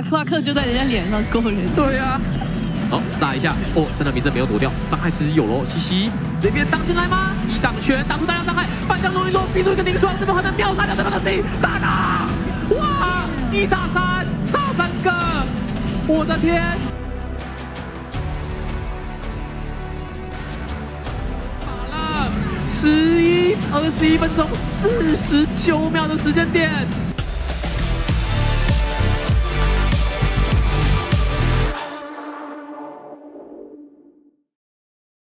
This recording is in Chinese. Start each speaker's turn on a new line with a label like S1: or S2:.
S1: 夸克就在人家脸上勾人。
S2: 对啊。好，炸一下！哦，三段名阵没有躲掉，伤害是有喽。嘻嘻，这边挡进来吗？一挡拳打出大量伤害，半江龙一落逼出一个凝霜，这边还能秒杀掉对方的 C，大打！哇，一打三，杀三个！我的天！打了十一二十一分钟四十九秒的时间点。